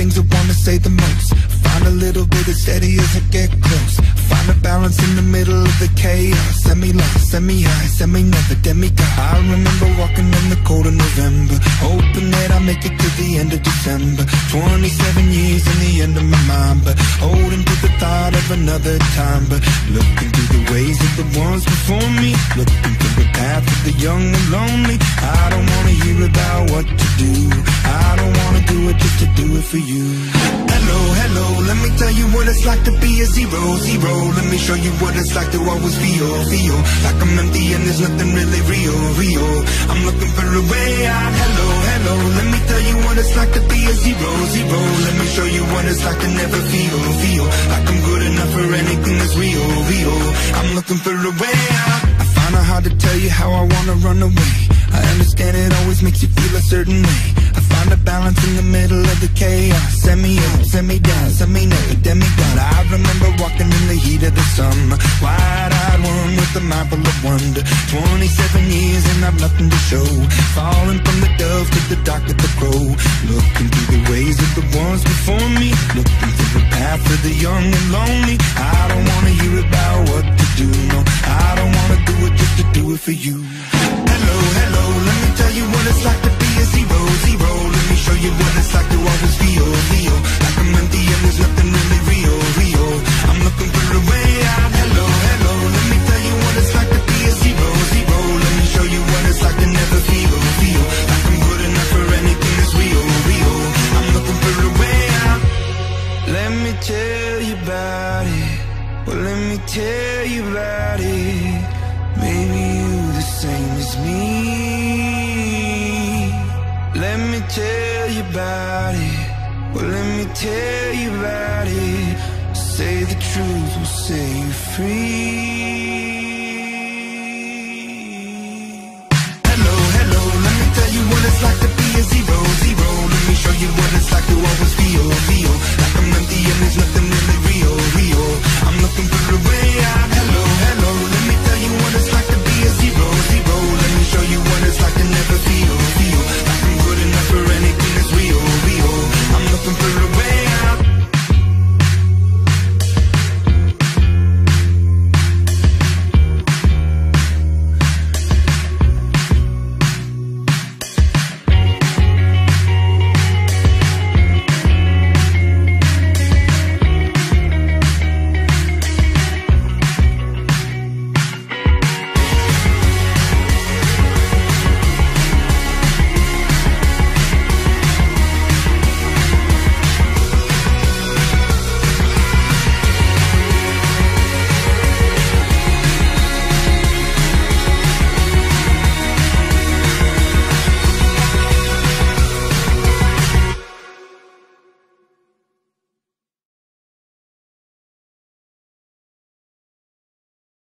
things I wanna say the most. Find a little bit of steady as I get close. Find a balance in the middle of the chaos. Semi low, semi high, semi never demigod. I remember walking in the cold of November, hoping that I make it to the end of December. 27 years in the end of my mind, but holding to the thought of another time. But looking through the ways of the ones before me, looking through the path of the young and lonely. I don't wanna hear about what for you. Hello, hello, let me tell you what it's like to be a zero, zero. Let me show you what it's like to always feel, feel like I'm empty and there's nothing really real, real. I'm looking for a way out. Hello, hello, let me tell you what it's like to be a zero, zero. Let me show you what it's like to never feel, tell you how I wanna run away. I understand it always makes you feel a certain way. I find a balance in the middle of the chaos. Send me up, send me down, send me never, demigod. I remember walking in the heat of the summer, wide-eyed one with a mind full of wonder. 27 years and I've nothing to show. Falling from the dove to the dark of the crow. Looking through the ways of the ones before me. Looking through the path of the young and lonely. I don't wanna hear about what it's like to always feel, feel like I'm empty and there's nothing really real, real. I'm looking for a way out. Hello, hello, let me tell you what it's like to be a zero, zero. Let me show you what it's like to never feel, feel like I'm good enough for anything that's real, real. I'm looking for a way out. Let me tell you about it. Well, let me tell you about it. Maybe you the same as me. Let me tell you about it. Well, let me tell you about it. Say the truth will set you free. Hello, hello, let me tell you what it's like to be a zero, zero. Let me show you what it's like to always feel, feel Like I'm empty and there's nothing really real, real. I'm looking for the